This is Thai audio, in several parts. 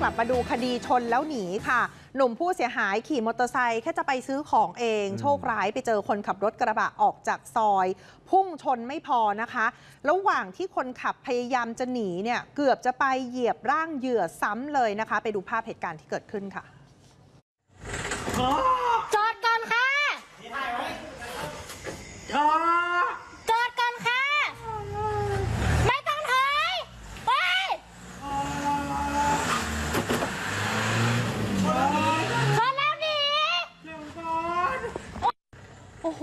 กลับมาดูคดีชนแล้วหนีค่ะ หนุ่มผู้เสียหายขี่มอเตอร์ไซค์แค่จะไปซื้อของเองอืมโชคร้ายไปเจอคนขับรถกระบะออกจากซอย พุ่งชนไม่พอนะคะ ระหว่างที่คนขับพยายามจะหนีเนี่ย เกือบจะไปเหยียบร่างเหยื่อซ้ำเลยนะคะ ไปดูภาพเหตุการณ์ที่เกิดขึ้นค่ะจอดก่อนค่ะจอดก่อนค่ะ ไม่ต้องถอยไปชนแล้วหนี โอ้โห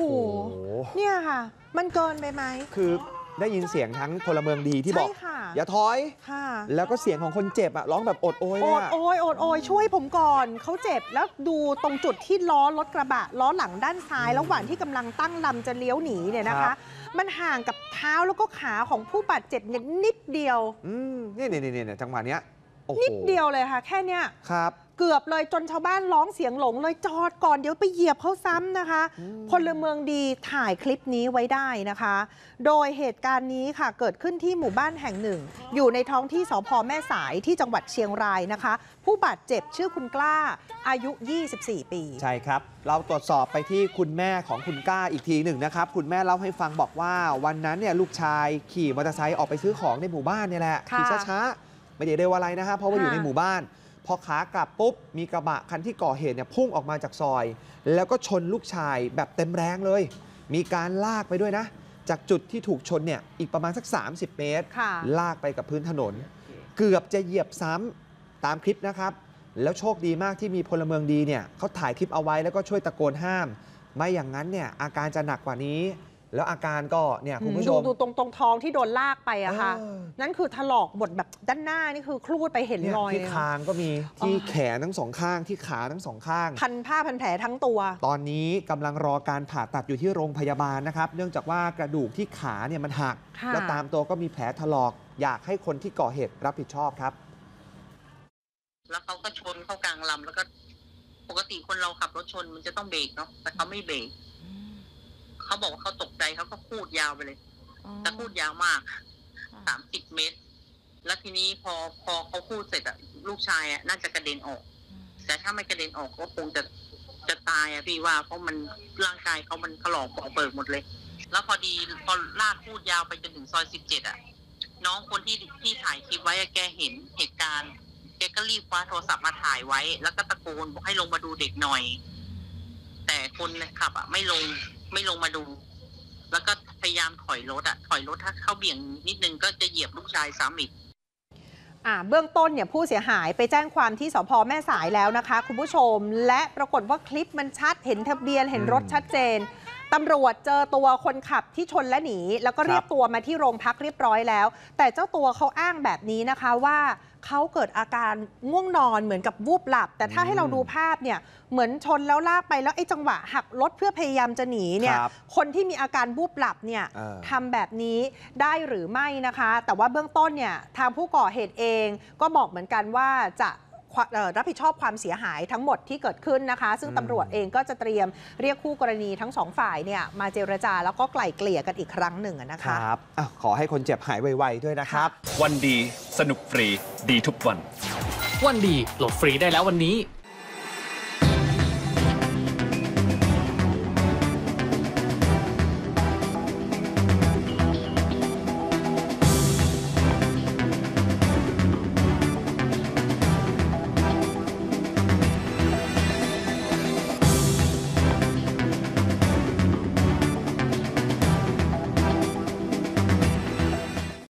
โอ้โห เนี่ยค่ะ มันเกินไปไหม คือได้ยินเสียงทั้งพลเมืองดีที่บอก ใช่ค่ะอย่าถอยค่ะ แล้วก็เสียงของคนเจ็บอะร้องแบบอดโอยโอเลยดอะโอยโอดโอยช่วยผมก่อน เขาเจ็บแล้วดูตรงจุดที่ล้อรถกระบะ ล้อหลังด้านซ้าย ระหว่างที่กำลังตั้งลำจะเลี้ยวหนีเนี่ยนะคะ มันห่างกับเท้าแล้วก็ขาของผู้บาดเจ็บเนี่ยนิดเดียว อืมเนี่ยเนี่ยเนี่ยเนี่ยจังหวะเนี้ยโอ้โห นิดเดียวเลยค่ะ แค่เนี้ยครับเกือบเลยจนชาวบ้านร้องเสียงหลงเลยจอดก่อนเดี๋ยวไปเหยียบเขาซ้ำนะคะอืมพลเมืองดีถ่ายคลิปนี้ไว้ได้นะคะ โดยเหตุการณ์นี้ค่ะเกิดขึ้นที่หมู่บ้านแห่งหนึ่ง อยู่ในท้องที่สพแม่สายที่จังหวัดเชียงรายนะคะ ผู้บาดเจ็บชื่อคุณกล้าอายุ 24 ปี ใช่ครับ เราตรวจสอบไปที่คุณแม่ของคุณก้าอีกทีหนึ่งนะครับ คุณแม่เล่าให้ฟังบอกว่าวันนั้นเนี่ยลูกชายขี่มอเตอร์ไซค์ออกไปซื้อของในหมู่บ้านเนี่ยแหละค่ะขี่ช้าๆ ไม่ได้เร็วอะไรนะฮะเพราะว่าอยู่ค่ะในหมู่บ้าน พอขากลับปุ๊บ มีกระบะคันที่ก่อเหตุเนี่ยพุ่งออกมาจากซอย แล้วก็ชนลูกชายแบบเต็มแรงเลย มีการลากไปด้วยนะ จากจุดที่ถูกชนเนี่ยอีกประมาณสัก 30 เมตรค่ะลากไปกับพื้นถนน เกือบจะเหยียบซ้ำตามคลิปนะครับ แล้วโชคดีมากที่มีพลเมืองดีเนี่ยเขาถ่ายคลิปเอาไว้แล้วก็ช่วยตะโกนห้าม ไม่อย่างนั้นเนี่ยอาการจะหนักกว่านี้ แล้วอาการก็เนี่ยคุณผู้ชดูม ดูตรงตรงท้องที่โดนลากไปอะค่ะ เออ นั่นคือถลอกหมดแบบด้านหน้านี่คือคลูดไปเห็นเนี่ยรอยที่เลยคางก็มีที่อ๋อแขนทั้งสองข้างที่ขาทั้งสองข้าง พันผ้าพันแผลทั้งตัว ตอนนี้กำลังรอการผ่าตัดอยู่ที่โรงพยาบาลนะครับ เนื่องจากว่ากระดูกที่ขาเนี่ยมันหัก ค่ะ แล้วตามตัวก็มีแผลถลอก อยากให้คนที่ก่อเหตุรับผิดชอบครับ แล้วเขาก็ชนเข้ากลางลำแล้วก็ ปกติคนเราขับรถชนมันจะต้องเบรกเนาะแต่เขาไม่เบรก เขาบอกว่าเขาตกใจเขาก็พูดยาวไปเลยแต่พูดยาวมากสามสิบเมตร แล้วทีนี้พอพอเขาพูดเสร็จอะลูกชายอะน่าจะกระเด็นออก แต่ถ้าไม่กระเด็นออกก็คงจะจะตายอะพี่ว่า เพราะมันร่างกายเขามันถลอกปอกเปิดหมดเลย แล้วพอดีพอลากพูดยาวไปจนถึงซอยสิบเจ็ดอะน้องคนที่ที่ถ่ายคลิปไว้อะแกเห็นเหตุการณ์แกก็รีบคว้าโทรศัพท์มาถ่ายไว้ แล้วก็ตะโกนบอกให้ลงมาดูเด็กหน่อย แต่คนขับอะไม่ลง ไม่ลงมาดู แล้วก็พยายามถอยรถอะถอยรถถ้าเข้าเบี่ยงนิดนึงก็จะเหยียบลูกชายซ้ำอีกอ่าเบื้องต้นเนี่ยผู้เสียหายไปแจ้งความที่สพแม่สายแล้วนะคะ คุณผู้ชม และปรากฏว่าคลิปมันชัดเห็นทะเบียนเห็นรถชัดเจน ตำรวจเจอตัวคนขับที่ชนและหนี แล้วก็เรียกตัวมาที่โรงพักเรียบร้อยแล้ว แต่เจ้าตัวเขาอ้างแบบนี้นะคะว่าเขาเกิดอาการง่วงนอนเหมือนกับวูบหลับ แต่ถ้าให้เราดูภาพเนี่ยเหมือนชนแล้วลากไปแล้วไอ้จังหวะหักรถเพื่อพยายามจะหนีเนี่ยครับคนที่มีอาการวูบหลับเนี่ยเออทำแบบนี้ได้หรือไม่นะคะ แต่ว่าเบื้องต้นเนี่ยทางผู้ก่อเหตุเองก็บอกเหมือนกันว่าจะควเอ่อ รับผิดชอบความเสียหายทั้งหมดที่เกิดขึ้นนะคะ ซึ่งอืมตำรวจเองก็จะเตรียมเรียกคู่กรณีทั้งสองฝ่ายเนี่ยมาเจรจาแล้วก็ไกล่เกลี่ยกันอีกครั้งหนึ่งอะนะคคะรับอะขอให้คนเจ็บหายไวๆด้วยนะครับ วันดีสนุกฟรีดีทุกวัน วันดีโหลดฟรีได้แล้ววันนี้